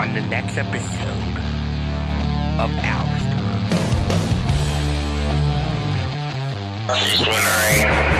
on the next episode of Alistair.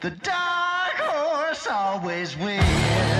The dark horse always wins.